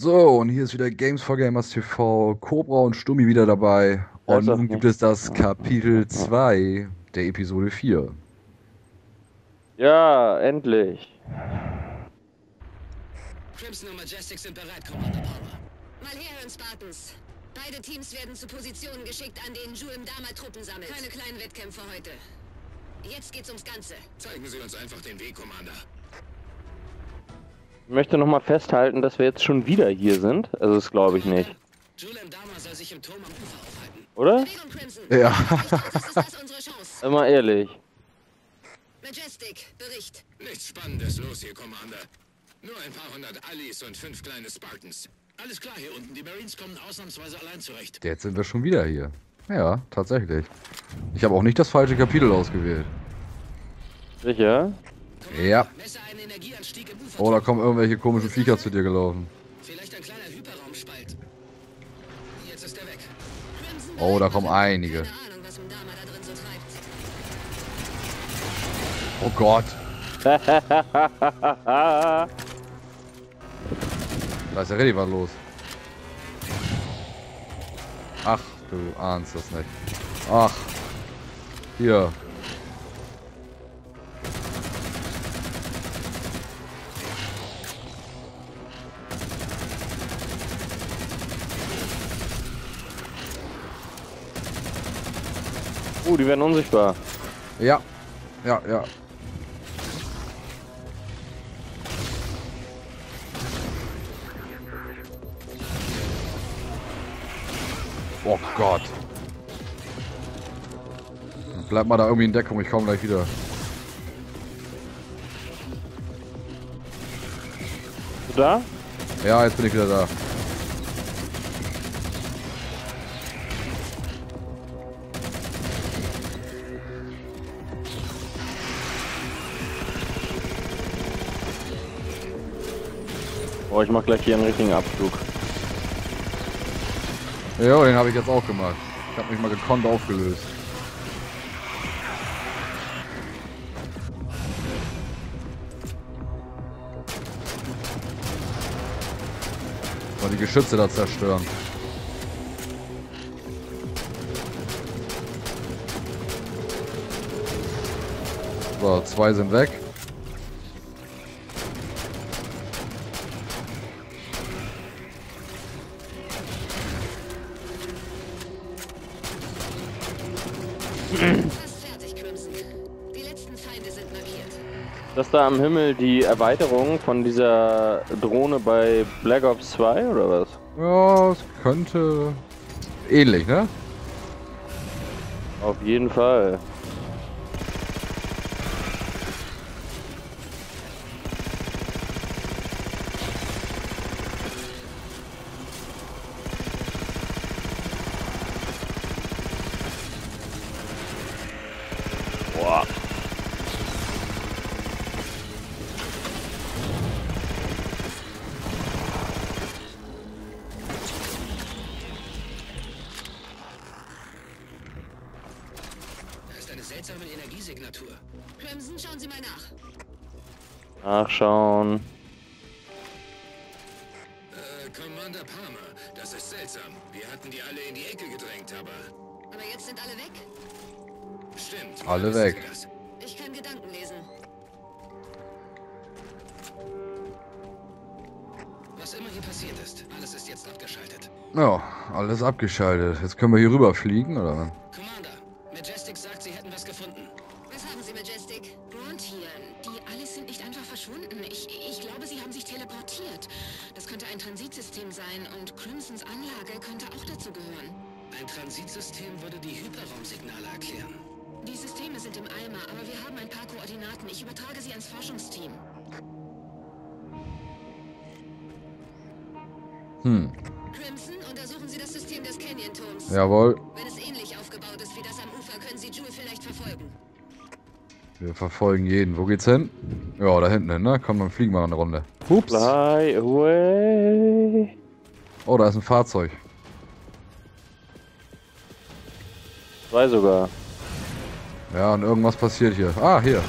So, und hier ist wieder Games for Gamers TV, Cobra und Stummi wieder dabei. Und nun gibt es das Kapitel 2 der Episode 4. Ja, endlich. Crimson und Majestic sind bereit, Commander Palmer. Mal herhören, Spartans. Beide Teams werden zu Positionen geschickt, an denen Julim Dama Truppen sammelt. Keine kleinen Wettkämpfe heute. Jetzt geht's ums Ganze. Zeigen Sie uns einfach den Weg, Commander. Ich möchte nochmal festhalten, dass wir jetzt schon wieder hier sind. Also das glaube ich nicht. Julim Dama soll sich im Turm am Ufer aufhalten. Oder? Ja. Ich glaube, das ist das unsere Chance. Immer ehrlich. Majestic, Bericht. Nichts Spannendes los hier, Commander. Nur ein paar hundert Allies und fünf kleine Spartans. Alles klar hier unten. Die Marines kommen ausnahmsweise allein zurecht. Jetzt sind wir schon wieder hier. Ja, tatsächlich. Ich habe auch nicht das falsche Kapitel ausgewählt. Sicher? Ja. Messe einen Energieanstieg im Ufer. Oh, da kommen irgendwelche komischen Viecher zu dir gelaufen. Vielleicht ein kleiner Hyperraumspalt. Jetzt ist er weg. Oh, da kommen einige. Oh Gott. Da ist ja richtig was los. Ach, du ahnst das nicht. Ach. Hier. Uh, die werden unsichtbar. Ja. Ja, ja. Oh Gott. Bleib mal da irgendwie in Deckung, ich komme gleich wieder. Du da? Ja, jetzt bin ich wieder da. Oh, ich mach gleich hier einen richtigen Abflug. Ja, den habe ich jetzt auch gemacht. Ich habe mich mal gekonnt aufgelöst. Mal die Geschütze da zerstören. So, zwei sind weg. Fast fertig, Crimson. Die letzten Feinde sind markiert. Das da am Himmel die Erweiterung von dieser Drohne bei Black Ops 2 oder was? Ja, es könnte ähnlich, ne? Auf jeden Fall. Energiesignatur. Crimson, schauen Sie mal nach. Nachschauen. Äh, Commander Palmer, das ist seltsam. Wir hatten die alle in die Ecke gedrängt, aber... Aber jetzt sind alle weg? Stimmt. Alle weg. Ich kann Gedanken lesen. Was immer hier passiert ist, alles ist jetzt abgeschaltet. Ja, alles abgeschaltet. Jetzt können wir hier rüberfliegen, oder? Die alles sind nicht einfach verschwunden. Ich, ich glaube, sie haben sich teleportiert. Das könnte ein Transitsystem sein und Crimsons Anlage könnte auch dazu gehören. Ein Transitsystem würde die Hyperraumsignale erklären. Die Systeme sind im Eimer, aber wir haben ein paar Koordinaten. Ich übertrage sie ans Forschungsteam. Hm, Crimson, untersuchen Sie das System des Canyon-Turms. jawohl. Wir verfolgen jeden. Wo geht's hin? Ja, da hinten hin, ne? Komm, dann fliegen wir eine Runde. Hups. Fly away. Oh, da ist ein Fahrzeug. Zwei sogar. Ja, und irgendwas passiert hier. Ah, hier.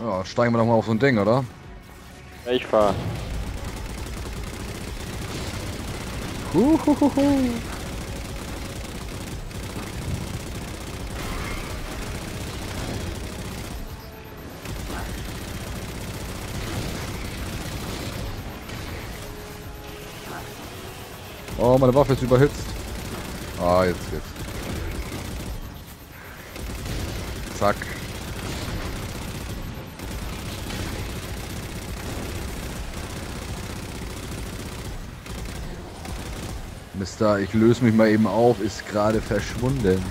Ja, steigen wir doch mal auf so ein Ding, oder? Ich fahr. Huhuhuhu. Oh, meine Waffe ist überhitzt. Ah, jetzt geht's. Zack. Mister, ich löse mich mal eben auf, ist gerade verschwunden.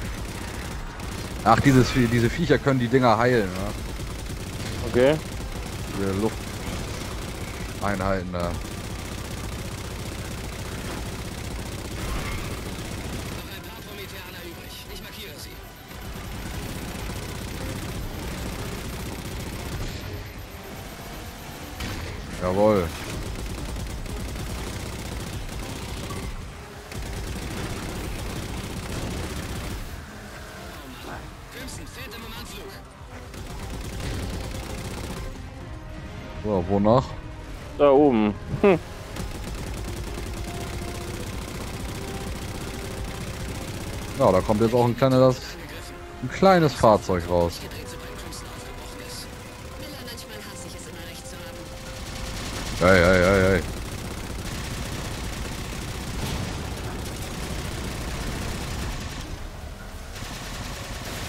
Ach, dieses, diese Viecher können die Dinger heilen, ne? Okay. Diese Lufteinheiten da. Noch ein paar Prometheaner übrig. Ich markiere sie. Jawohl. Crimson, fährt im Anflug. So, wonach? Da oben. Hm. Ja, da kommt jetzt auch ein kleines, ein kleines Fahrzeug raus. Hey, hey, hey, hey.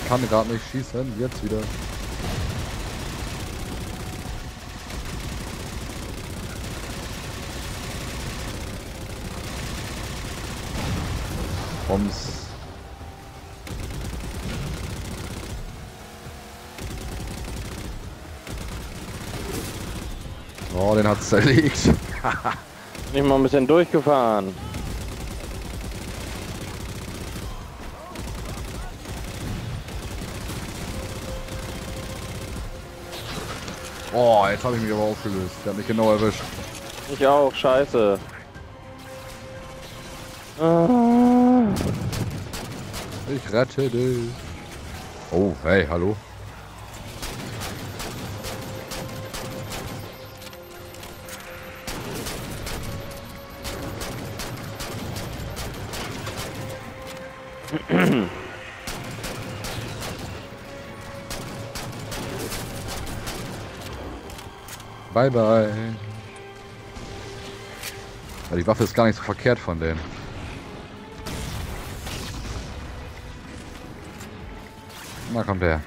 Kann gerade nicht schießen, jetzt wieder. Bombs. Oh, den hat's zerlegt. Bin ich mal ein bisschen durchgefahren. Oh, jetzt habe ich mich aber aufgelöst. Der hat mich genau erwischt. Ich auch, scheiße. Ah. Ich rette dich. Oh, hey, hallo. Bye bye. Ja, die Waffe ist gar nicht so verkehrt von denen. Na kommt her.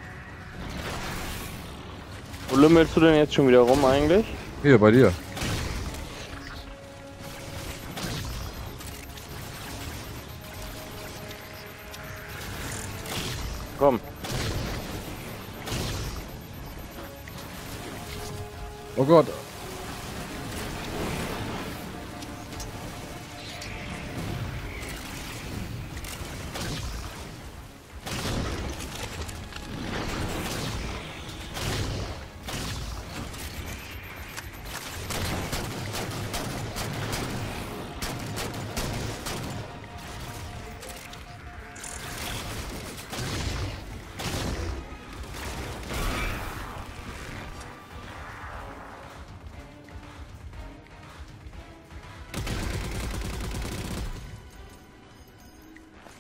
Wo lümmelst du denn jetzt schon wieder rum eigentlich? Hier, bei dir. Komm. Oh Gott.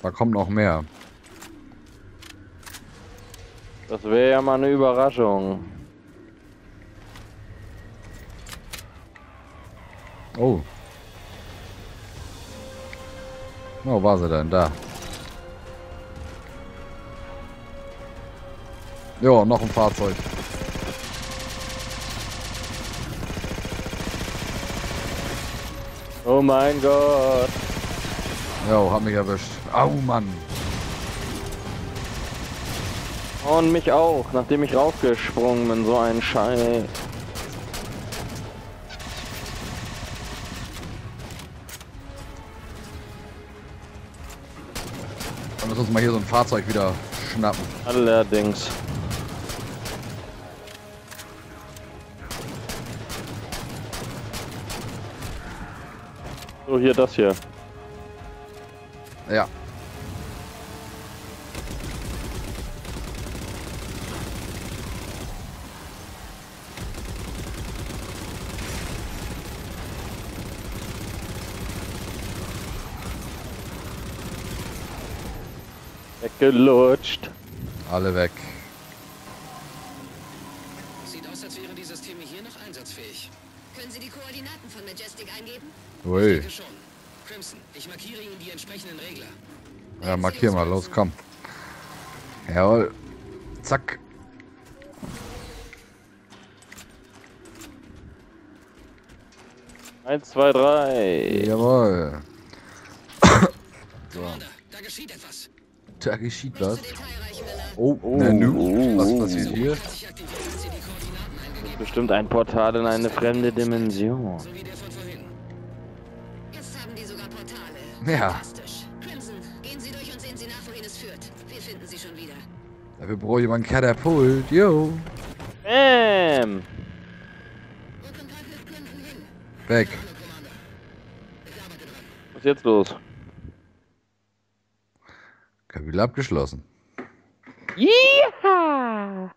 Da kommt noch mehr. Das wäre ja mal eine Überraschung. Oh. Wo war sie denn? Da. Ja, noch ein Fahrzeug. Oh mein Gott. Jo, hat mich erwischt. Au, Mann. Und mich auch, nachdem ich raufgesprungen bin, so ein Scheiß. Dann müssen wir uns mal hier so ein Fahrzeug wieder schnappen. Allerdings. So, hier das hier. Ja. Weggelutscht. Alle weg. Sieht aus, als wäre die Systeme hier noch einsatzfähig. Können Sie die Koordinaten von Majestic eingeben? Ui. Denke schon. Crimson, ich markiere Ihnen die entsprechenden Regler. Ja, markier mal, los, komm. Jawohl. Zack. Eins, zwei, drei. Jawohl. Commander, da geschieht etwas. Da geschieht was. Oh, Oh, na nu. oh, Was oh. passiert hier? Koordinaten eingegeben Bestimmt ein Portal in eine fremde Dimension. so wie der von vorhin. Jetzt haben die sogar Portale. Ja. Dafür brauche ich mal einen Katapult. Yo. Bam! Weg. Was ist jetzt los? Kapitel abgeschlossen. Ja!